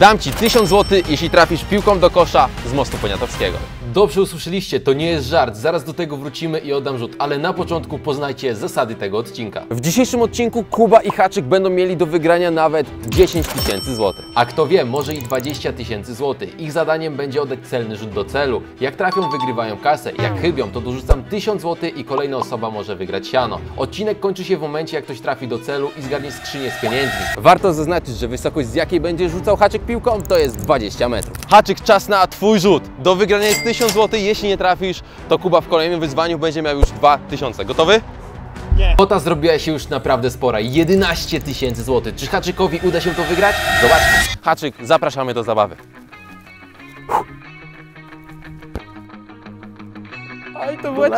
Dam Ci 1000 zł, jeśli trafisz piłką do kosza z mostu poniatowskiego. Dobrze usłyszeliście, to nie jest żart, zaraz do tego wrócimy i oddam rzut, ale na początku poznajcie zasady tego odcinka. W dzisiejszym odcinku Kuba i Haczyk będą mieli do wygrania nawet 10 tysięcy złotych. A kto wie, może i 20 tysięcy złotych. Ich zadaniem będzie oddać celny rzut do celu. Jak trafią, wygrywają kasę. Jak chybią, to dorzucam 1000 złotych i kolejna osoba może wygrać siano. Odcinek kończy się w momencie, jak ktoś trafi do celu i zgarnie skrzynię z pieniędzmi. Warto zaznaczyć, że wysokość z jakiej będzie rzucał Haczyk piłką to jest 20 metrów. Haczyk, czas na Twój rzut. Do wygrania jest 1000 zł, jeśli nie trafisz, to Kuba w kolejnym wyzwaniu będzie miał już 2000. Gotowy? Kwota zrobiła się już naprawdę spora. 11 tysięcy złotych. Czy Haczykowi uda się to wygrać? Zobaczmy. Haczyk, zapraszamy do zabawy. Oj, to była